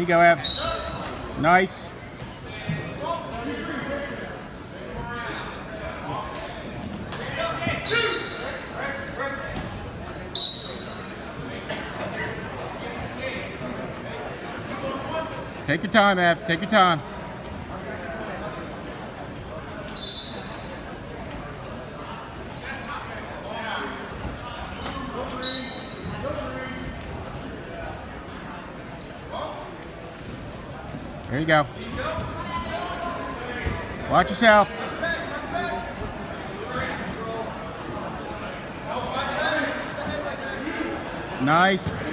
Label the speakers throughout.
Speaker 1: you go, Ev. Nice. Take your time, Ev. Take your time. There you go. Watch yourself. Nice.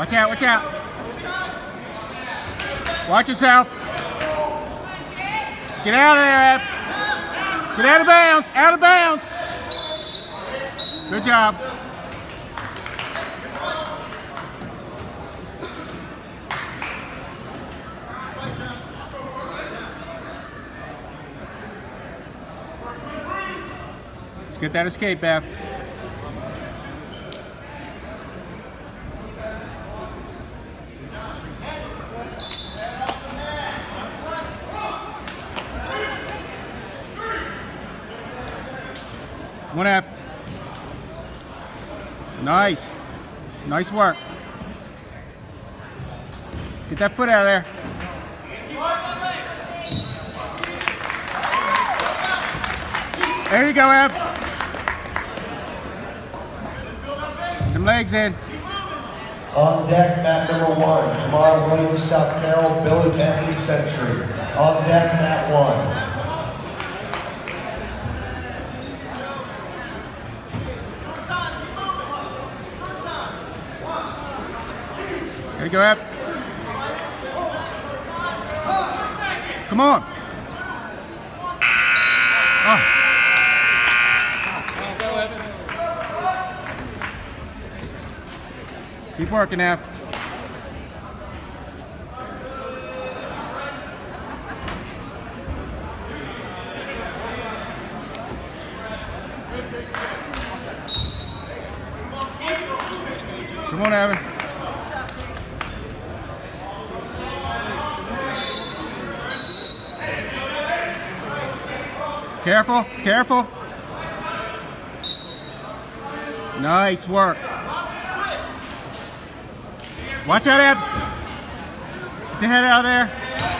Speaker 1: Watch out, watch out. Watch yourself. Get out of there, Ev. Get out of bounds, out of bounds. Good job. Let's get that escape, Ev. One F. Nice. Nice work. Get that foot out of there. There you go, Ev. Some legs in.
Speaker 2: On deck, mat number one, Jamar Williams, South Carroll, Billy Bentley, Century. On deck, mat one.
Speaker 1: There you go, Ev. Come on. Oh. Keep working, Ev. Come on, Evan. Careful, careful. Nice work. Watch out, Ed. Get the head out of there.